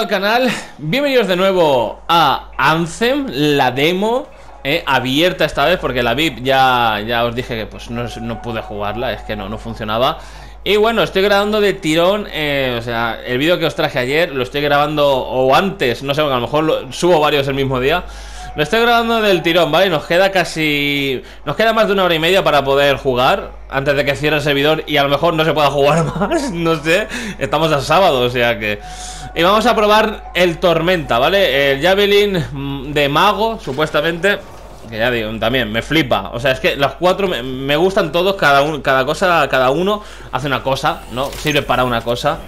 al canal, bienvenidos de nuevo a Anthem, la demo eh, abierta esta vez porque la VIP ya, ya os dije que pues no, no pude jugarla, es que no, no funcionaba. Y bueno, estoy grabando de tirón, eh, o sea, el vídeo que os traje ayer lo estoy grabando o antes, no sé, a lo mejor subo varios el mismo día. Lo estoy grabando del tirón, ¿vale? Nos queda casi... Nos queda más de una hora y media para poder jugar Antes de que cierre el servidor y a lo mejor no se pueda jugar más No sé, estamos a sábado, o sea que... Y vamos a probar el Tormenta, ¿vale? El Javelin de Mago, supuestamente que ya digo, también me flipa. O sea, es que los cuatro me, gustan todos, cada, uno, cada cosa, cada uno hace una cosa, ¿no? Sirve para una cosa.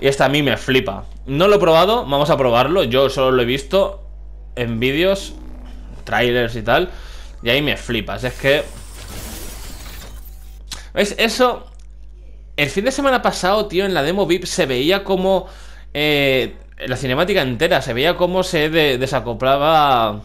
Y esta a mí me flipa. No lo he probado, vamos a probarlo. Yo solo lo he visto en vídeos, trailers y tal. Y ahí me flipas. Es que... ¿Ves? Eso... El fin de semana pasado, tío, en la demo VIP se veía como... Eh, la cinemática entera, se veía como se desacoplaba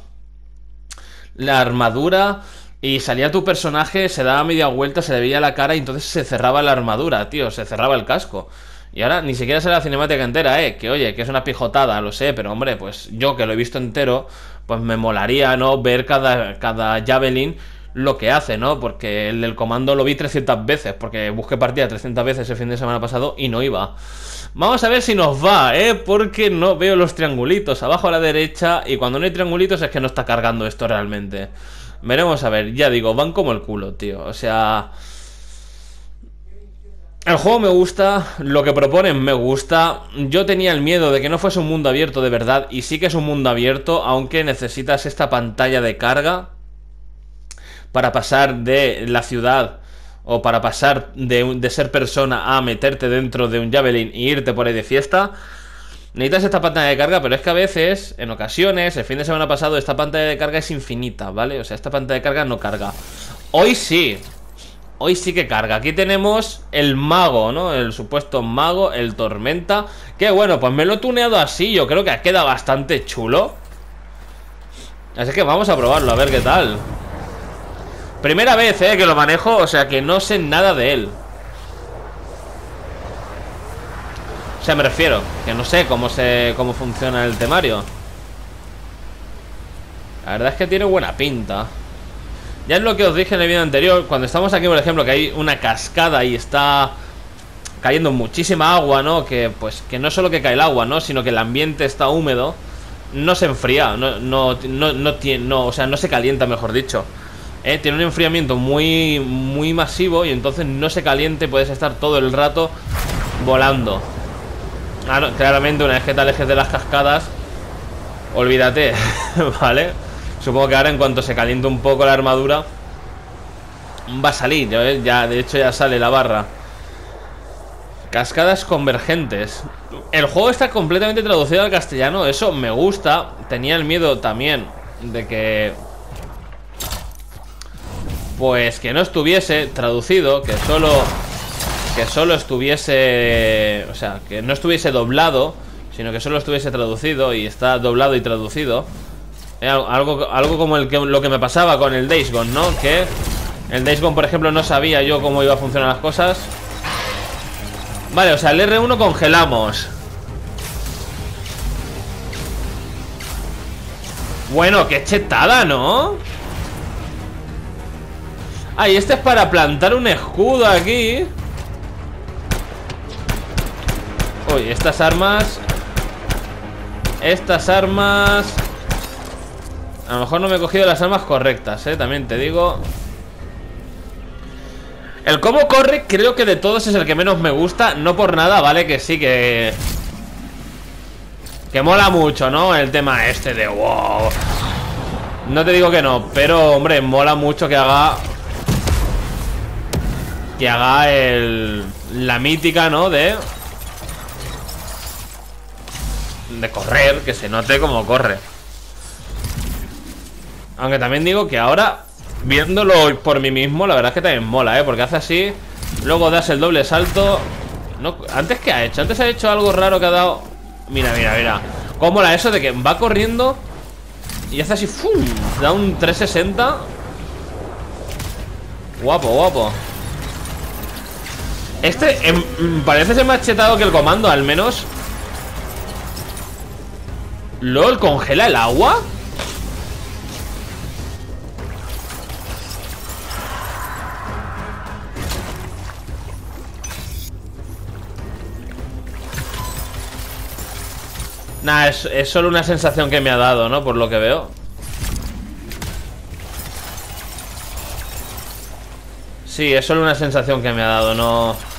la armadura y salía tu personaje, se daba media vuelta, se le veía la cara y entonces se cerraba la armadura, tío, se cerraba el casco. Y ahora ni siquiera sale la cinemática entera, eh, que oye, que es una pijotada, lo sé, pero hombre, pues yo que lo he visto entero, pues me molaría, ¿no? Ver cada, cada Javelin lo que hace, ¿no? Porque el del comando lo vi 300 veces, porque busqué partida 300 veces el fin de semana pasado y no iba. Vamos a ver si nos va, ¿eh? Porque no veo los triangulitos abajo a la derecha y cuando no hay triangulitos es que no está cargando esto realmente. Veremos a ver, ya digo, van como el culo, tío. O sea... El juego me gusta, lo que proponen me gusta. Yo tenía el miedo de que no fuese un mundo abierto de verdad y sí que es un mundo abierto, aunque necesitas esta pantalla de carga para pasar de la ciudad o para pasar de, ser persona a meterte dentro de un Javelin y irte por ahí de fiesta, necesitas esta pantalla de carga, pero es que a veces, en ocasiones, el fin de semana pasado, esta pantalla de carga es infinita, ¿vale? O sea, esta pantalla de carga no carga. Hoy sí. Hoy sí que carga. Aquí tenemos el mago, ¿no? El supuesto mago, el tormenta. Que bueno, pues me lo he tuneado así. Yo creo que queda bastante chulo. Así que vamos a probarlo, a ver qué tal. Primera vez, eh, que lo manejo, o sea que no sé nada de él. O sea, me refiero, que no sé cómo se cómo funciona el temario. La verdad es que tiene buena pinta. Ya es lo que os dije en el vídeo anterior, cuando estamos aquí, por ejemplo, que hay una cascada y está cayendo muchísima agua, ¿no? Que pues que no solo que cae el agua, ¿no? Sino que el ambiente está húmedo, no se enfría, no, no, no, no, no o sea, no se calienta, mejor dicho. Eh, tiene un enfriamiento muy, muy masivo y entonces no se caliente, puedes estar todo el rato volando. Ah, claramente una vez que te alejes de las cascadas, olvídate, ¿vale? Supongo que ahora en cuanto se caliente un poco la armadura, va a salir, ya, de hecho ya sale la barra. Cascadas convergentes. El juego está completamente traducido al castellano, eso me gusta. Tenía el miedo también de que pues que no estuviese traducido, que solo que solo estuviese, o sea, que no estuviese doblado, sino que solo estuviese traducido y está doblado y traducido. Eh, algo, algo como el que, lo que me pasaba con el Days ¿no? Que el Days por ejemplo, no sabía yo cómo iba a funcionar las cosas. Vale, o sea, el R1 congelamos. Bueno, qué chetada, ¿no? Ah, y este es para plantar un escudo aquí. Uy, estas armas. Estas armas. A lo mejor no me he cogido las armas correctas, eh También te digo. El cómo corre creo que de todos es el que menos me gusta. No por nada, vale, que sí, que... Que mola mucho, ¿no? El tema este de wow. No te digo que no, pero hombre, mola mucho que haga que haga el, la mítica, ¿no? De... De correr, que se note como corre. Aunque también digo que ahora, viéndolo por mí mismo, la verdad es que también mola, ¿eh? Porque hace así, luego das el doble salto... No, ¿Antes qué ha hecho? Antes ha hecho algo raro que ha dado... Mira, mira, mira. ¿Cómo la eso de que va corriendo y hace así, ¡fum! Da un 360. Guapo, guapo. Este em, parece ser más chetado que el comando, al menos LOL, ¿congela el agua? Nah, es solo una sensación que me ha dado, ¿no? Por lo que veo Sí, es solo una sensación que me ha dado, no...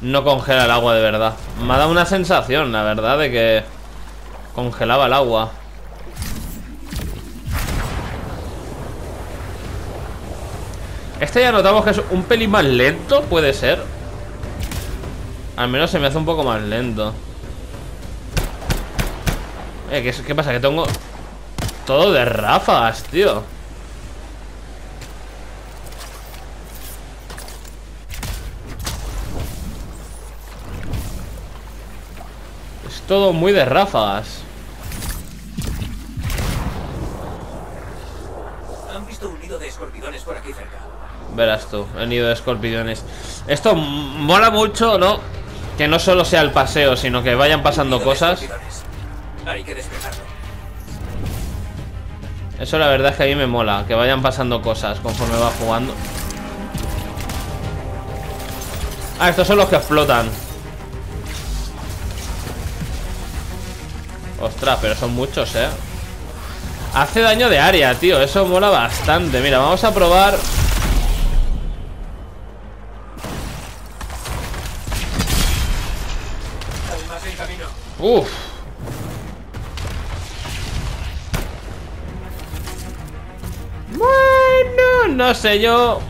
No congela el agua de verdad. Me ha dado una sensación, la verdad, de que... Congelaba el agua. Este ya notamos que es un pelín más lento, puede ser. Al menos se me hace un poco más lento. Eh, ¿qué, ¿qué pasa? Que tengo... Todo de ráfagas, tío todo muy de ráfagas. Han visto un nido de escorpiones por aquí cerca. Verás tú, el nido de escorpiones. Esto mola mucho, ¿no? Que no solo sea el paseo, sino que vayan pasando cosas. Hay que despejarlo. Eso la verdad es que a mí me mola, que vayan pasando cosas conforme va jugando. Ah, estos son los que explotan. Ostras, pero son muchos, ¿eh? Hace daño de área, tío. Eso mola bastante. Mira, vamos a probar. Uf. Bueno, no sé yo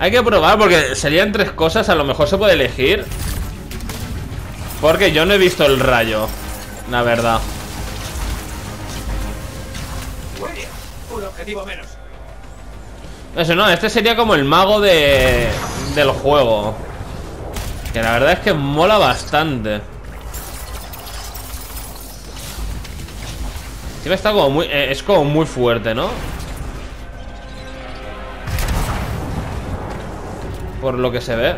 Hay que probar porque serían tres cosas A lo mejor se puede elegir. Porque yo no he visto el rayo La verdad Eso no, este sería como el mago de del juego. Que la verdad es que mola bastante. está como muy, eh, es como muy fuerte, ¿no? Por lo que se ve.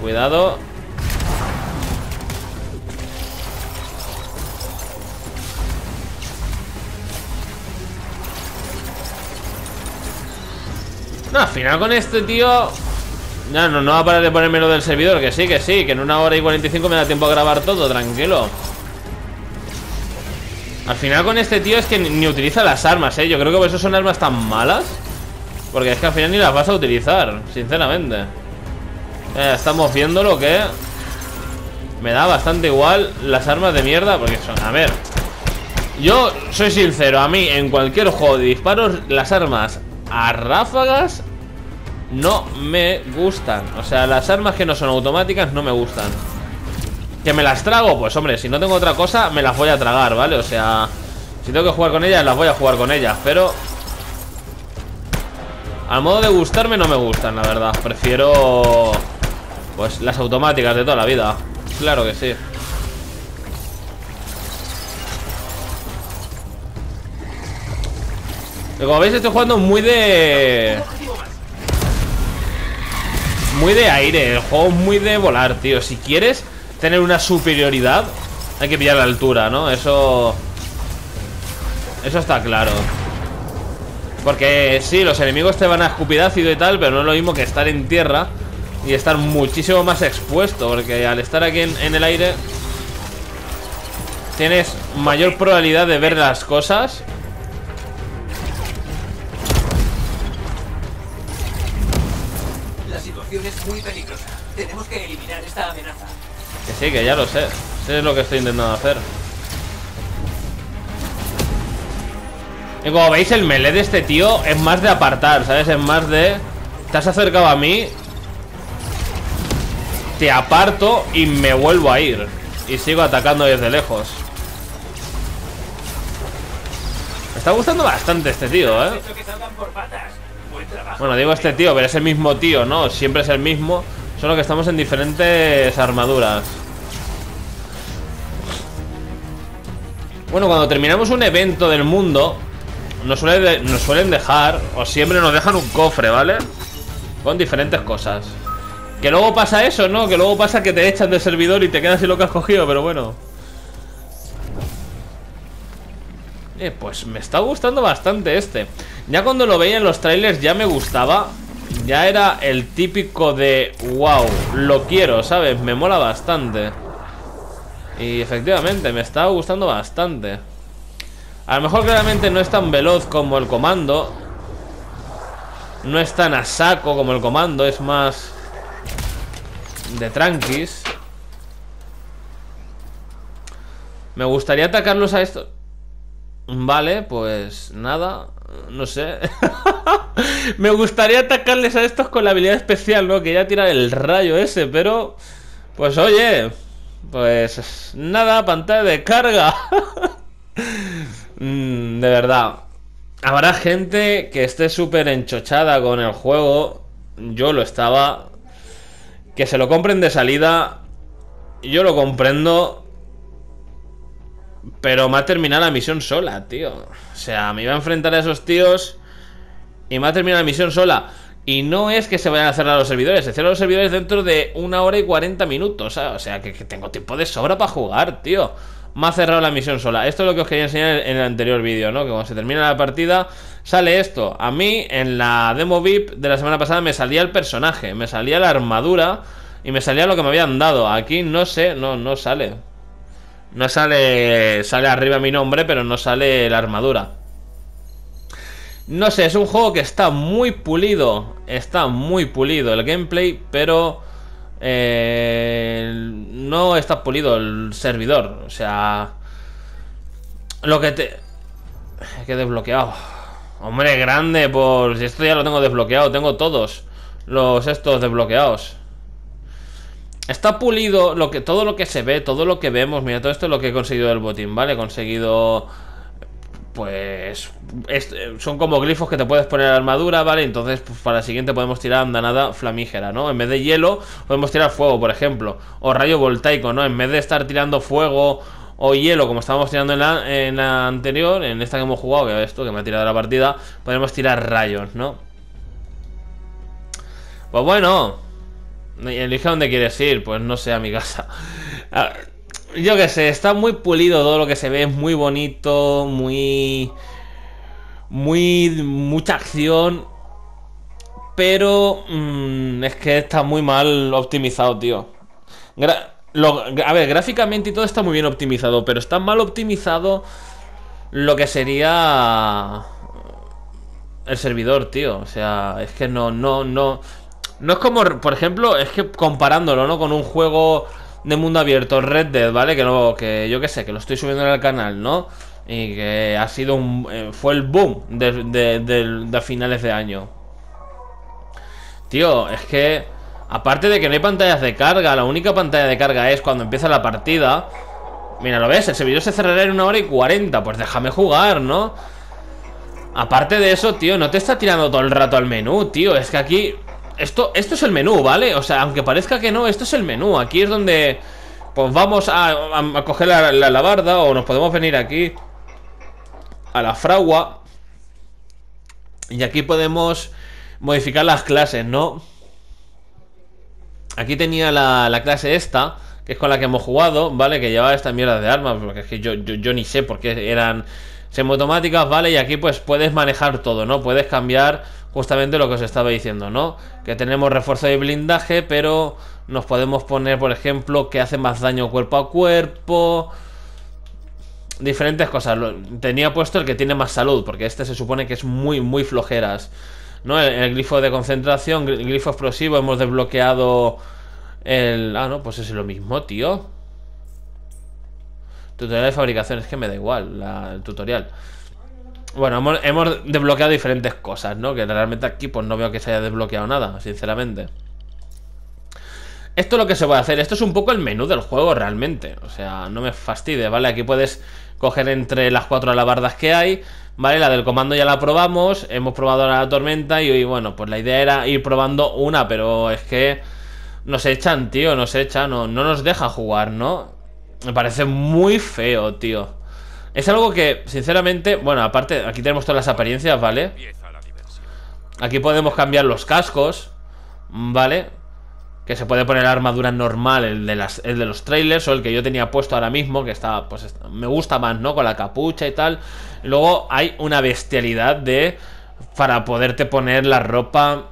Cuidado. No, al final con este tío... No, no, no va a parar de ponerme lo del servidor Que sí, que sí, que en una hora y 45 me da tiempo a grabar todo, tranquilo. Al final con este tío es que ni, utiliza las armas, eh. Yo creo que por eso son armas tan malas Porque es que al final ni las vas a utilizar Sinceramente. Eh, Estamos viendo lo que Me da bastante igual las armas de mierda Porque son, a ver. Yo soy sincero, a mí en cualquier juego de disparos Las armas a ráfagas no me gustan. O sea, las armas que no son automáticas no me gustan. ¿Que me las trago? Pues hombre, si no tengo otra cosa, me las voy a tragar, ¿vale? O sea, si tengo que jugar con ellas, las voy a jugar con ellas. Pero... Al modo de gustarme no me gustan, la verdad. Prefiero... Pues las automáticas de toda la vida. Claro que sí. Como veis estoy jugando muy de... Muy de aire, el juego muy de volar, tío Si quieres tener una superioridad Hay que pillar la altura, ¿no? Eso... Eso está claro Porque sí, los enemigos te van a escupir ácido y tal Pero no es lo mismo que estar en tierra Y estar muchísimo más expuesto Porque al estar aquí en, en el aire Tienes mayor probabilidad de ver las cosas es muy peligrosa. Tenemos que eliminar esta amenaza. Que sí, que ya lo sé. Sé lo que estoy intentando hacer. Y como veis, el melee de este tío es más de apartar, ¿sabes? Es más de... Te has acercado a mí Te aparto y me vuelvo a ir Y sigo atacando desde lejos Me está gustando bastante este tío, ¿eh? Bueno, digo este tío, pero es el mismo tío, ¿no? Siempre es el mismo Solo que estamos en diferentes armaduras Bueno, cuando terminamos un evento del mundo nos, suelen dejar O siempre nos dejan un cofre, ¿vale? Con diferentes cosas Que luego pasa eso, ¿no? Que luego pasa que te echan del servidor y te quedas sin lo que has cogido Pero bueno Eh, pues me está gustando bastante este. Ya cuando lo veía en los trailers ya me gustaba. Ya era el típico de, wow, lo quiero, ¿sabes? Me mola bastante. Y efectivamente, me está gustando bastante. A lo mejor claramente no es tan veloz como el comando. No es tan a saco como el comando, es más de tranquis. Me gustaría atacarlos a estos. Vale, pues nada, no sé. Me gustaría atacarles a estos con la habilidad especial, ¿no? Que ya tira el rayo ese, pero... Pues oye, pues nada, pantalla de carga. Mm, de verdad. Habrá gente que esté súper enchochada con el juego. Yo lo estaba. Que se lo compren de salida. Yo lo comprendo. Pero me ha terminado la misión sola, tío. O sea, me iba a enfrentar a esos tíos. Y me ha terminado la misión sola. Y no es que se vayan a cerrar los servidores, se cierran los servidores dentro de una hora y 40 minutos. O sea, que, tengo tiempo de sobra para jugar, tío. Me ha cerrado la misión sola. Esto es lo que os quería enseñar en el anterior vídeo, ¿no? Que cuando se termina la partida, sale esto. A mí, en la demo VIP de la semana pasada, me salía el personaje, me salía la armadura y me salía lo que me habían dado. Aquí no sé, no, no sale. No sale. Sale arriba mi nombre, pero no sale la armadura. No sé, es un juego que está muy pulido. Está muy pulido el gameplay, pero eh, no está pulido el servidor. O sea, lo que te... Que desbloqueado. Hombre, grande, por si esto ya lo tengo desbloqueado. Tengo todos los estos desbloqueados. Está pulido lo que, todo lo que se ve, todo lo que vemos. Mira, todo esto es lo que he conseguido del botín, ¿vale? He conseguido pues son como glifos que te puedes poner armadura, ¿vale? Entonces, pues, para la siguiente podemos tirar andanada flamígera, ¿no? En vez de hielo, podemos tirar fuego, por ejemplo. O rayo voltaico, ¿no? En vez de estar tirando fuego o hielo, como estábamos tirando en la, en la anterior, en esta que hemos jugado, que esto, que me ha tirado la partida, podemos tirar rayos, ¿no? Pues bueno, elige dónde quieres ir, pues no sé, a mi casa. Yo qué sé, está muy pulido todo lo que se ve, es muy bonito, muy. Muy. mucha acción. Pero. Mm, es que está muy mal optimizado, tío. a ver, gráficamente y todo está muy bien optimizado, pero está mal optimizado lo que sería. El servidor, tío. O sea, es que no, no, no. No es como, por ejemplo, es que comparándolo, ¿no? Con un juego de mundo abierto, Red Dead, ¿vale? Que, no, que yo qué sé, que lo estoy subiendo en el canal, ¿no? Y que ha sido un... Eh, fue el boom de, de, finales de año. Tío, es que... Aparte de que no hay pantallas de carga, la única pantalla de carga es cuando empieza la partida. Mira, ¿lo ves? El servidor se cerrará en una hora y cuarenta. Pues déjame jugar, ¿no? Aparte de eso, tío, no te está tirando todo el rato al menú, tío. Es que aquí esto, esto es el menú, ¿vale? O sea, aunque parezca que no, esto es el menú Aquí es donde Pues vamos a, coger la, la, labarda O nos podemos venir aquí A la fragua Y aquí podemos Modificar las clases, ¿no? Aquí tenía la, la clase esta Que es con la que hemos jugado, ¿vale? Que llevaba esta mierda de armas Porque es que yo, yo ni sé por qué eran Semiautomáticas, ¿vale? Y aquí pues puedes manejar todo, ¿no? Puedes cambiar justamente lo que os estaba diciendo, ¿no? Que tenemos refuerzo de blindaje, pero nos podemos poner, por ejemplo, que hace más daño cuerpo a cuerpo. Diferentes cosas. Tenía puesto el que tiene más salud, porque este se supone que es muy, muy flojeras. ¿No? El, glifo de concentración, el glifo explosivo, hemos desbloqueado el... Ah, no, pues es lo mismo, tío. Tutorial de fabricación, es que me da igual el tutorial. Bueno, hemos, desbloqueado diferentes cosas, ¿no? Que realmente aquí pues no veo que se haya desbloqueado nada, sinceramente. Esto es lo que se puede hacer. Esto es un poco el menú del juego realmente. O sea, no me fastide, ¿vale? Aquí puedes coger entre las cuatro alabardas que hay, ¿vale? La del comando ya la probamos. Hemos probado la tormenta y, bueno, pues la idea era ir probando una, pero es que nos echan, tío, nos echan. No, no nos deja jugar, ¿no? Me parece muy feo, tío. Es algo que, sinceramente, bueno, aparte, aquí tenemos todas las apariencias, ¿vale? Aquí podemos cambiar los cascos, ¿vale? Que se puede poner armadura normal, el de, las, el de los trailers o el que yo tenía puesto ahora mismo, que está, pues me gusta más, ¿no? Con la capucha y tal. Luego hay una bestialidad de... Para poderte poner la ropa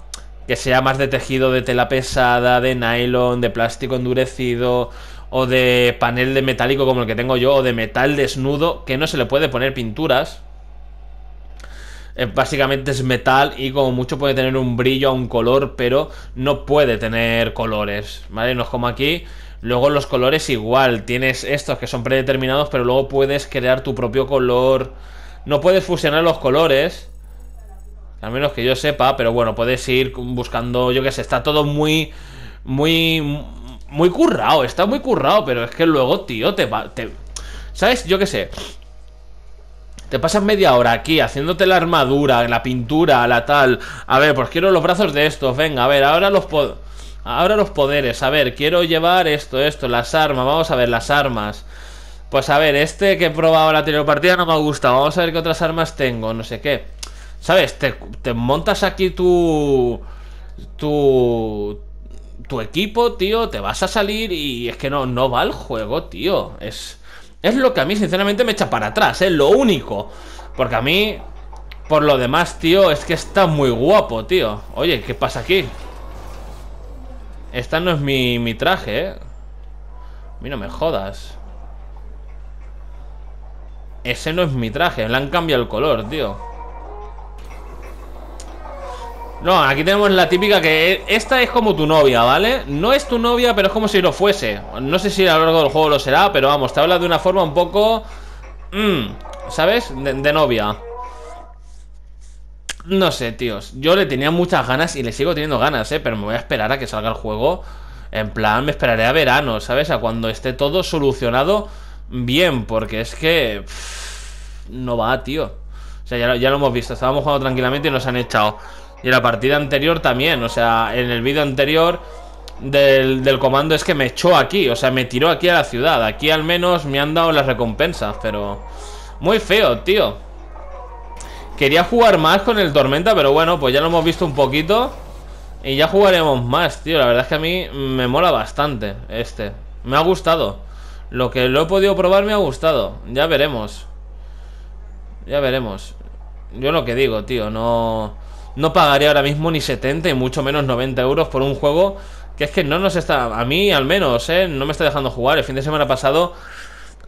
que sea más de tejido de tela pesada, de nylon, de plástico endurecido o de panel de metálico como el que tengo yo o de metal desnudo que no se le puede poner pinturas. Eh, básicamente es metal y como mucho puede tener un brillo a un color, pero no puede tener colores, ¿vale? No es como aquí. Luego los colores igual, tienes estos que son predeterminados, pero luego puedes crear tu propio color. No puedes fusionar los colores, al menos que yo sepa, pero bueno, puedes ir buscando, yo qué sé, está todo muy, muy, muy currado, está muy currado, pero es que luego, tío, te va, te, ¿sabes? Yo qué sé. Te pasas media hora aquí haciéndote la armadura, la pintura, la tal. A ver, pues quiero los brazos de estos. Venga, a ver, ahora los ahora los poderes. A ver, quiero llevar esto, esto, las armas. Vamos a ver las armas. Pues a ver, este que he probado la anterior partida no me ha gustado. Vamos a ver qué otras armas tengo, no sé qué. ¿Sabes? Te, montas aquí tu. Tu. Tu equipo, tío. Te vas a salir y es que no, no va el juego, tío. Es. Es lo que a mí, sinceramente, me echa para atrás, es lo único. Porque a mí. Por lo demás, tío, es que está muy guapo, tío. Oye, ¿qué pasa aquí? Esta no es mi, mi traje, ¿eh? A mí no me jodas. Ese no es mi traje, le han cambiado el color, tío. No, aquí tenemos la típica que esta es como tu novia, ¿vale? No es tu novia, pero es como si lo fuese No sé si a lo largo del juego lo será, pero vamos, te habla de una forma un poco... Mmm, ¿sabes? De, novia No sé, tíos Yo le tenía muchas ganas y le sigo teniendo ganas, ¿eh? Pero me voy a esperar a que salga el juego En plan, me esperaré a verano, ¿sabes? A cuando esté todo solucionado bien Porque es que... no va, tío O sea, ya lo hemos visto Estábamos jugando tranquilamente y nos han echado y la partida anterior también, o sea, en el vídeo anterior del, comando es que me echó aquí, o sea, me tiró aquí a la ciudad. Aquí al menos me han dado las recompensas, pero... Muy feo, tío. Quería jugar más con el Tormenta, pero bueno, pues ya lo hemos visto un poquito. Y ya jugaremos más, tío. La verdad es que a mí me mola bastante este. Me ha gustado. Lo que lo he podido probar me ha gustado. Ya veremos. Ya veremos. Yo lo que digo, tío, no no pagaría ahora mismo ni 70 y mucho menos 90 euros por un juego que es que no nos está, a mí al menos, ¿eh? no me está dejando jugar. El fin de semana pasado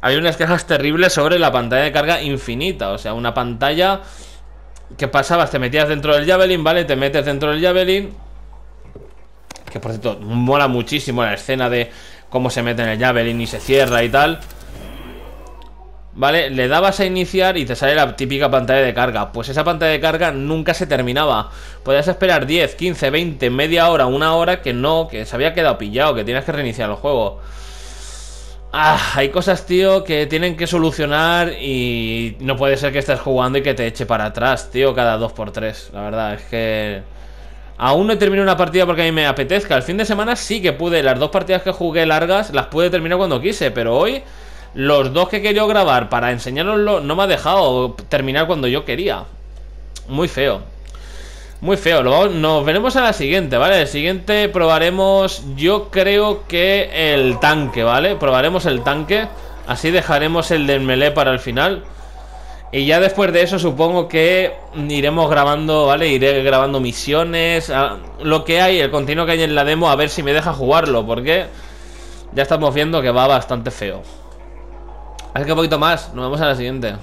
hay unas quejas terribles sobre la pantalla de carga infinita, o sea, una pantalla que pasabas, te metías dentro del Javelin, ¿vale? Te metes dentro del Javelin. Que por cierto, mola muchísimo la escena de cómo se mete en el Javelin y se cierra y tal. ¿Vale? Le dabas a iniciar y te sale la típica pantalla de carga. Pues esa pantalla de carga nunca se terminaba. Podías esperar 10, 15, 20, media hora, una hora que no, que se había quedado pillado, que tienes que reiniciar el juego. Ah, hay cosas, tío, que tienen que solucionar y no puede ser que estés jugando y que te eche para atrás, tío, cada 2x3. La verdad es que... Aún no he terminado una partida porque a mí me apetezca. El fin de semana sí que pude. Las dos partidas que jugué largas las pude terminar cuando quise, pero hoy los dos que quería grabar para enseñároslo no me ha dejado terminar cuando yo quería. Muy feo. Muy feo. nos veremos a la siguiente, ¿vale? El siguiente probaremos, yo creo que el tanque, ¿vale? Probaremos el tanque. Así dejaremos el del melee para el final. Y ya después de eso supongo que iremos grabando, ¿vale? Iré grabando misiones, lo que hay, el contenido que hay en la demo, a ver si me deja jugarlo, porque ya estamos viendo que va bastante feo. Así que un poquito más. Nos vemos a la siguiente.